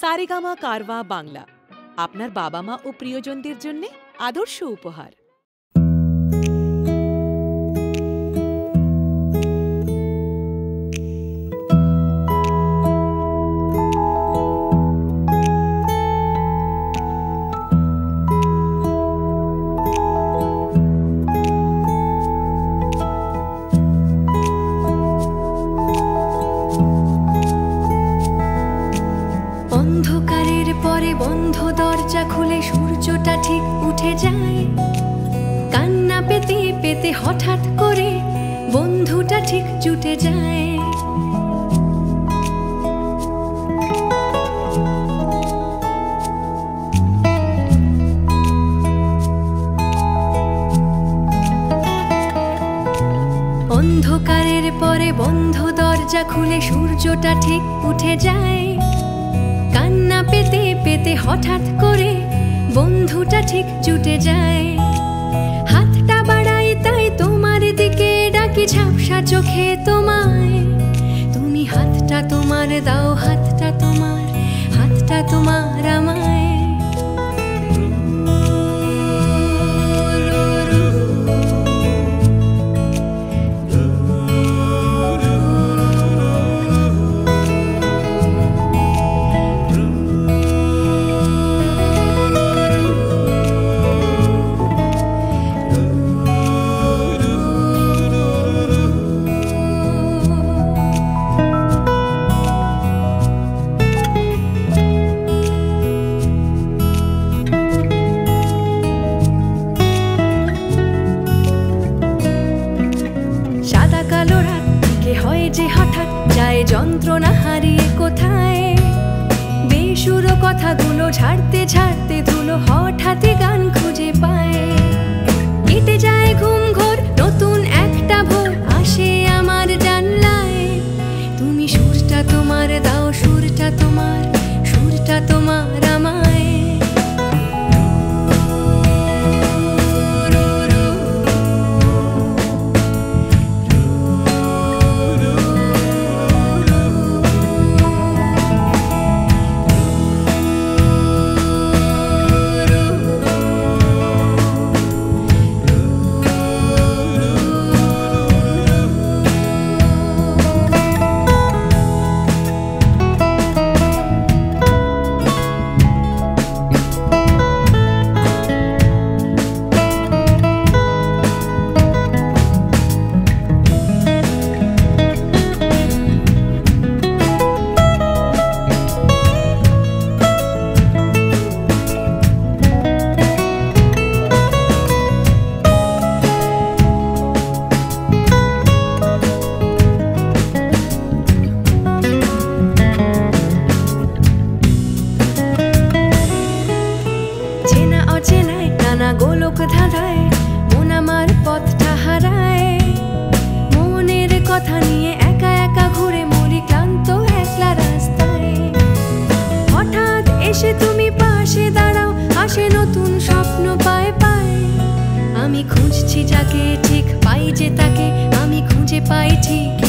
সারেগামা কারওয়া বাংলা। আপনার বাবা মা ও প্রিয়জনদের জন্যে আদর্শ উপহার। দরজা খুলে সূর্যটা ঠিক উঠে যায়। কান্না পেতে পেতে হঠাৎ করে বন্ধুটা ঠিক জুটে যায়। অন্ধকারের পরে বন্ধ দরজা খুলে সূর্যটা ঠিক উঠে যায়। কান্না পেতে পেতে হঠাৎ করে বন্ধুটা ঠিক জুটে যায়। হাতটা বাড়াই তাই তোমার দিকে ডাকি, ঝাপসা চোখে তোমায়। তুমি হাতটা তোমার, দাও হাতটা তোমার হাতটা তোমার আমায়। যে হঠাৎ যায় যন্ত্রণা হারিয়ে কোথায়? বেসুরো কথাগুলো ঝাড়তে ঝাড়তে ধুলো হঠাৎই এসে তুমি পাশে দাঁড়াও, আসে নতুন স্বপ্ন পায় পায়। আমি খুঁজছি যাকে ঠিক পাই যে তাকে, আমি খুঁজে পাই ঠিক